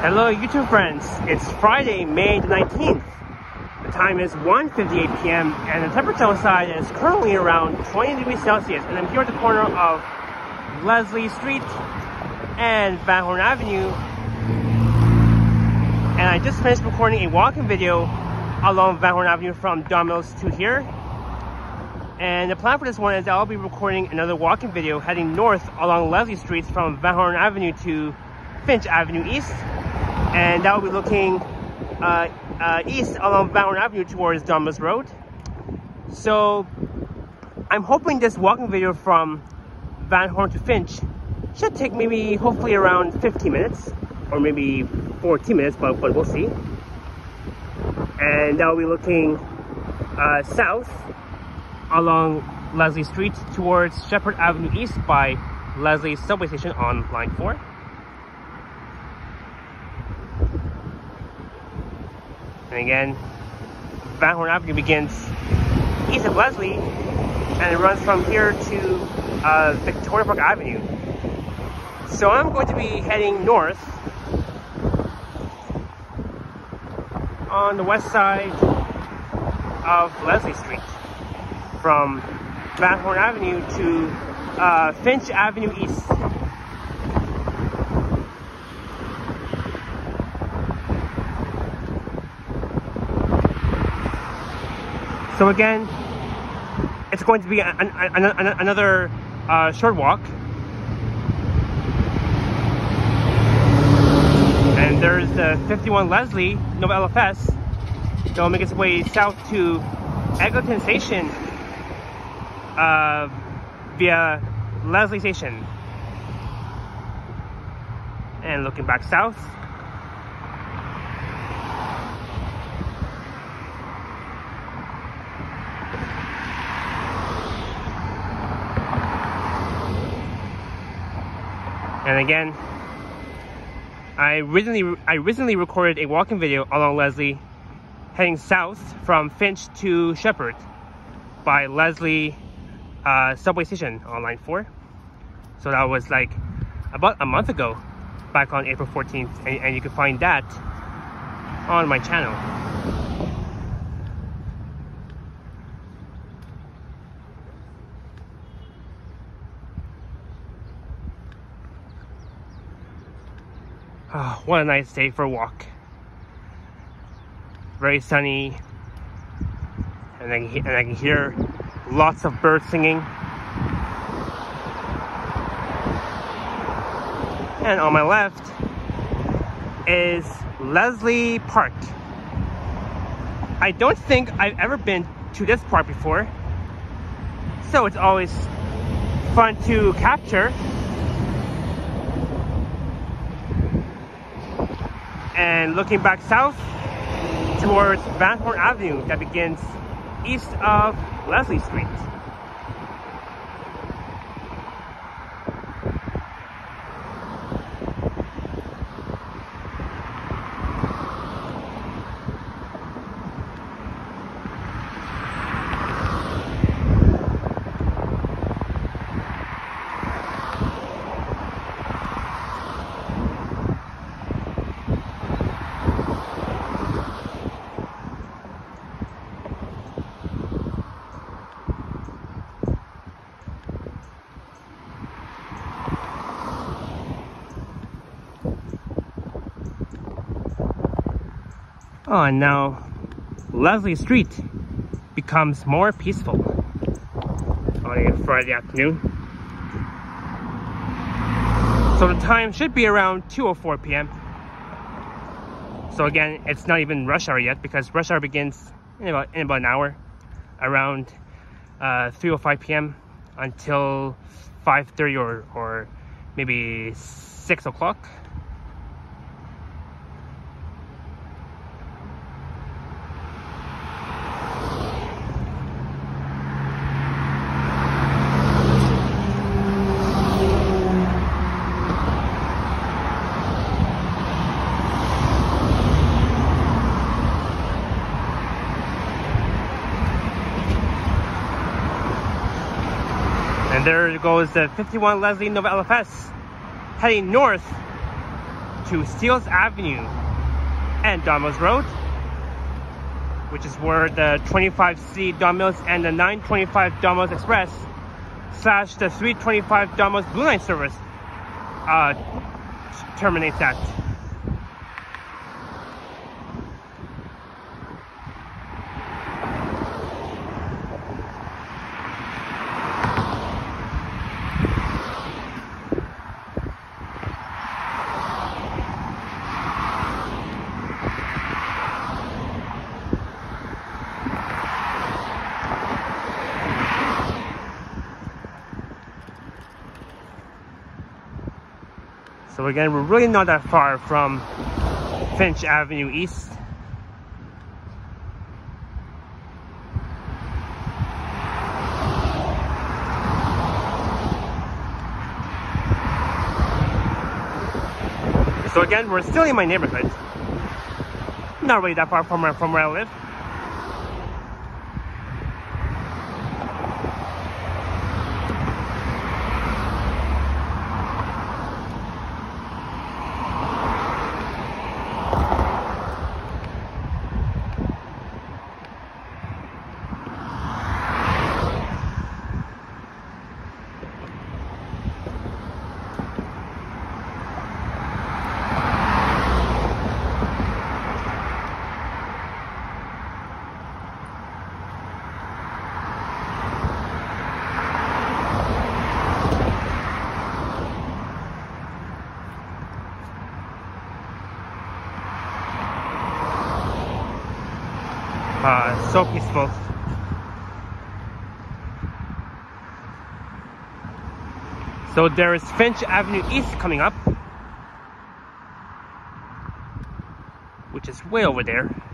Hello YouTube friends, it's Friday, May 19th. The time is 1.58 p.m. and the temperature outside is currently around 20 degrees Celsius and I'm here at the corner of Leslie Street and Van Horne Avenue and I just finished recording a walking video along Van Horne Avenue from Don Mills to here and the plan for this one is that I'll be recording another walking video heading north along Leslie Street from Van Horne Avenue to Finch Avenue East and that will be looking uh, uh, east along Horne Avenue towards Don Mills Road. So I'm hoping this walking video from Van Horne to Finch should take maybe hopefully around 15 minutes or maybe 14 minutes, but, but we'll see. And that will be looking uh, south along Leslie Street towards Sheppard Avenue East by Leslie subway station on line 4. And again, Van Horne Avenue begins east of Leslie and it runs from here to uh, Victoria Park Avenue. So I'm going to be heading north on the west side of Leslie Street from Van Horne Avenue to uh, Finch Avenue East. So again, it's going to be an, an, an, another uh, short walk. And there's the 51 Leslie Nova LFS will make its way south to Eglinton Station uh, via Leslie Station. And looking back south, And again, I recently I recently recorded a walking video along Leslie heading south from Finch to Sheppard by Leslie uh, subway station on line 4. So that was like about a month ago back on April 14th and, and you can find that on my channel. Oh, what a nice day for a walk. Very sunny. And I, can, and I can hear lots of birds singing. And on my left is Leslie Park. I don't think I've ever been to this park before. So it's always fun to capture and looking back south towards Van Horne Avenue that begins east of Leslie Street. Oh, and now Leslie Street becomes more peaceful on a Friday afternoon. So the time should be around 2.04 p.m. So again, it's not even rush hour yet because rush hour begins in about, in about an hour around uh, 3.05 p.m. until 5.30 or, or maybe 6 o'clock. There goes the 51 Leslie Nova LFS heading north to Steeles Avenue and Don Road, which is where the 25C Don and the 925 Don Express slash the 325 Don Blue Line service uh, terminates at. So again, we're really not that far from Finch Avenue East. So again, we're still in my neighborhood. Not really that far from where, from where I live. Uh, so peaceful. So there is Finch Avenue East coming up, which is way over there.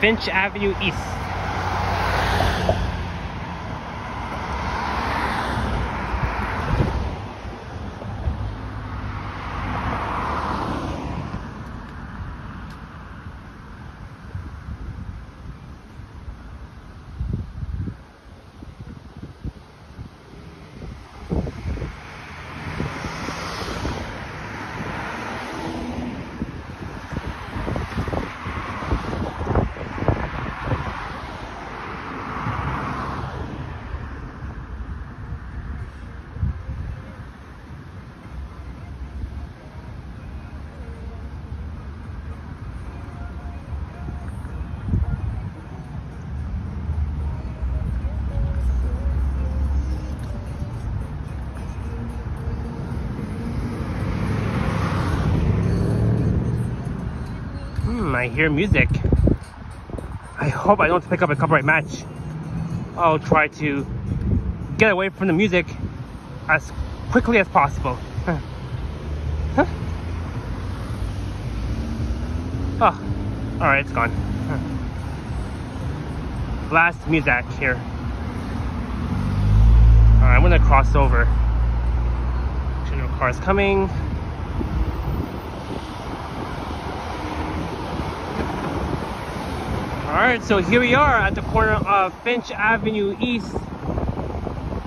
Finch Avenue East. I hear music. I hope I don't pick up a copyright match. I'll try to get away from the music as quickly as possible. Huh. Huh. Oh, alright, it's gone. Huh. Last music here. Alright, I'm gonna cross over. No cars coming. Alright, so here we are at the corner of Finch Avenue East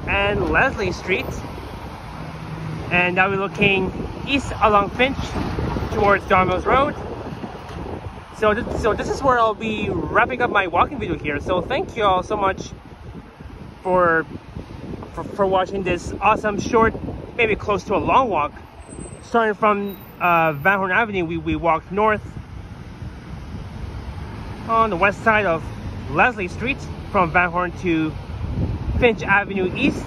and Leslie Street. And now we're looking east along Finch towards Don Mills Road. So, th so this is where I'll be wrapping up my walking video here. So thank you all so much for, for, for watching this awesome short, maybe close to a long walk. Starting from uh, Van Horne Avenue, we, we walked north on the west side of Leslie Street from Van Horne to Finch Avenue East.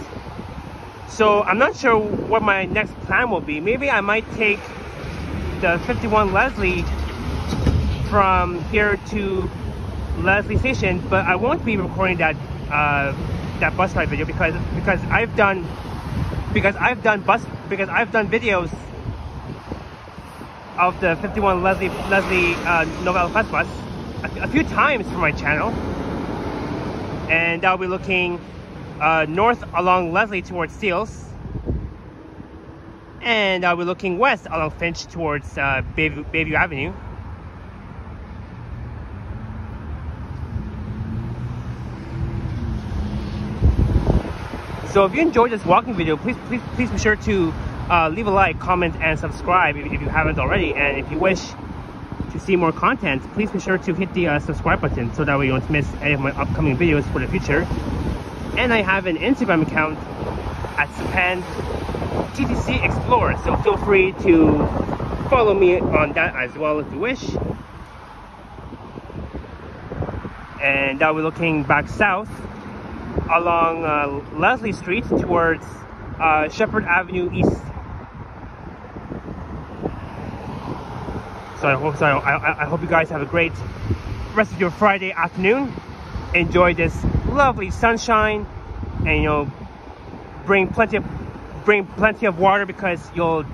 So I'm not sure what my next plan will be. Maybe I might take the 51 Leslie from here to Leslie Station, but I won't be recording that uh, that bus ride video because because I've done because I've done bus because I've done videos of the 51 Leslie Leslie uh, Nova Bus bus a, few times for my channel. And I'll be looking uh, north along Leslie towards Steeles. And I'll be looking west along Finch towards uh, Bayview, Bayview Avenue. So if you enjoyed this walking video, please please please be sure to uh, leave a like, comment, and subscribe if, if you haven't already. And if you wish to see more content, please be sure to hit the uh, subscribe button so that way you won't miss any of my upcoming videos for the future. And I have an Instagram account at Sepand TTC Explorer, so feel free to follow me on that as well if you wish. And now we're looking back south along uh, Leslie Street towards uh, Sheppard Avenue East So I hope so. I, I hope you guys have a great rest of your Friday afternoon. Enjoy this lovely sunshine, and you know, bring plenty of bring plenty of water because you'll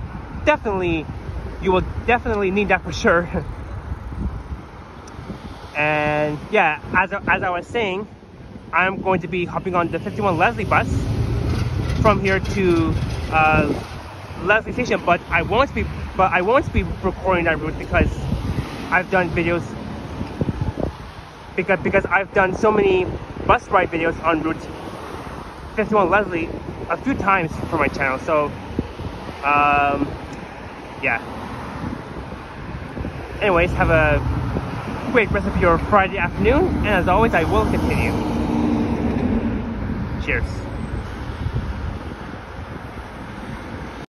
definitely you will definitely need that for sure. and yeah, as as I was saying, I'm going to be hopping on the 51 Leslie bus from here to uh, Leslie Station, but I won't be but I won't be recording that route because I've done videos because because I've done so many bus ride videos on Route 51 Leslie a few times for my channel. So um, yeah. Anyways, have a great rest of your Friday afternoon, and as always, I will continue. Cheers.